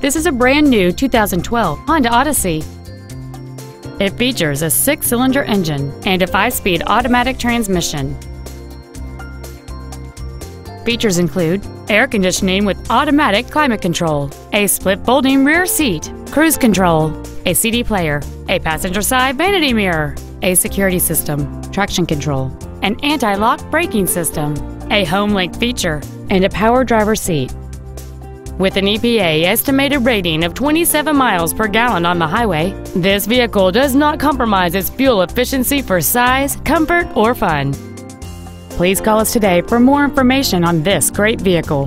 This is a brand new 2012 Honda Odyssey. It features a six-cylinder engine and a five-speed automatic transmission. Features include air conditioning with automatic climate control, a split folding rear seat, cruise control, a CD player, a passenger side vanity mirror, a security system, traction control, an anti-lock braking system, a home link feature, and a power driver seat. With an EPA estimated rating of 27 miles per gallon on the highway, this vehicle does not compromise its fuel efficiency for size, comfort, or fun. Please call us today for more information on this great vehicle.